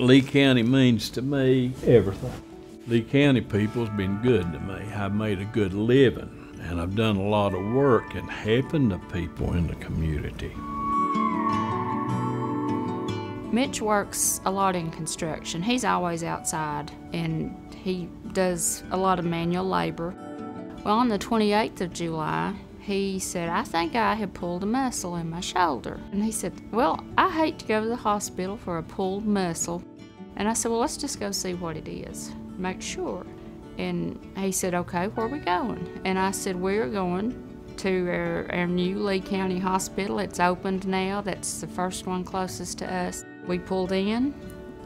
Lee County means to me everything. Lee County people's been good to me. I've made a good living, and I've done a lot of work in helping the people in the community. Mitch works a lot in construction. He's always outside, and he does a lot of manual labor. Well, on the 28th of July, he said, I think I have pulled a muscle in my shoulder. And he said, Well, I hate to go to the hospital for a pulled muscle. And I said, Well, let's just go see what it is, make sure. And he said, Okay, where are we going? And I said, We're going to our, our new Lee County Hospital. It's opened now, that's the first one closest to us. We pulled in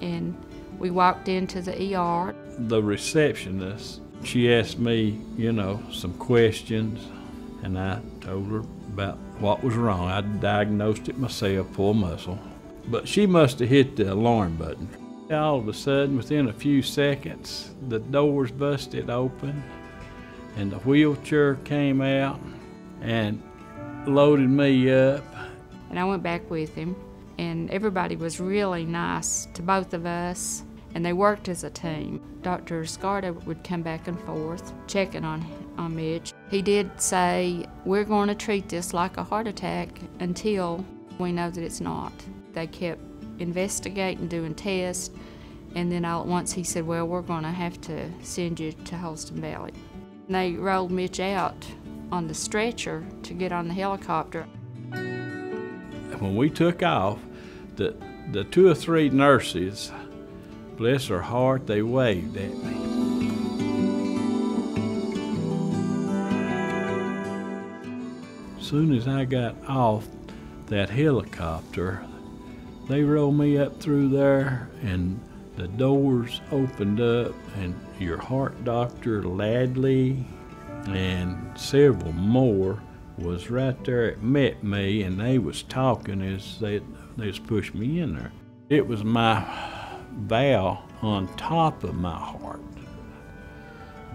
and we walked into the ER. The receptionist, she asked me, you know, some questions and I told her about what was wrong. I diagnosed it myself, pull muscle. But she must have hit the alarm button. All of a sudden, within a few seconds, the doors busted open and the wheelchair came out and loaded me up. And I went back with him, and everybody was really nice to both of us and they worked as a team. Dr. Scarda would come back and forth, checking on, on Mitch. He did say, We're going to treat this like a heart attack until we know that it's not. They kept investigating, doing tests, and then all at once he said, Well, we're going to have to send you to Holston Valley. And they rolled Mitch out on the stretcher to get on the helicopter. When we took off, the, the two or three nurses Bless her heart, they waved at me. Soon as I got off that helicopter, they rolled me up through there and the doors opened up and your heart doctor Ladley and several more was right there it met me and they was talking as they they pushing me in there. It was my valve on top of my heart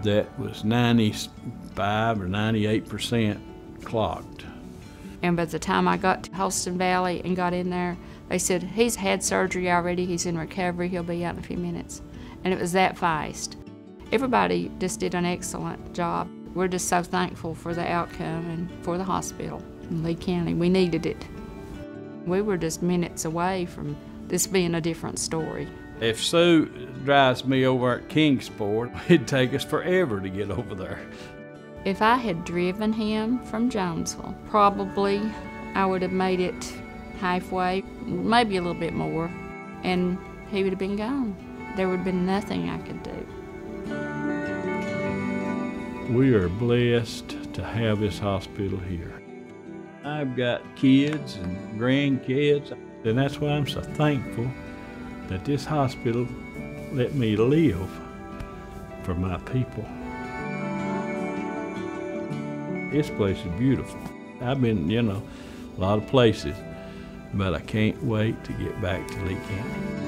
that was 95 or 98 percent clogged. And by the time I got to Holston Valley and got in there, they said, he's had surgery already, he's in recovery, he'll be out in a few minutes. And it was that fast. Everybody just did an excellent job. We're just so thankful for the outcome and for the hospital in Lee County. We needed it. We were just minutes away from this being a different story. If Sue drives me over at Kingsport, it'd take us forever to get over there. If I had driven him from Jonesville, probably I would have made it halfway, maybe a little bit more, and he would have been gone. There would have been nothing I could do. We are blessed to have this hospital here. I've got kids and grandkids, and that's why I'm so thankful that this hospital let me live for my people. This place is beautiful. I've been, you know, a lot of places, but I can't wait to get back to Lee County.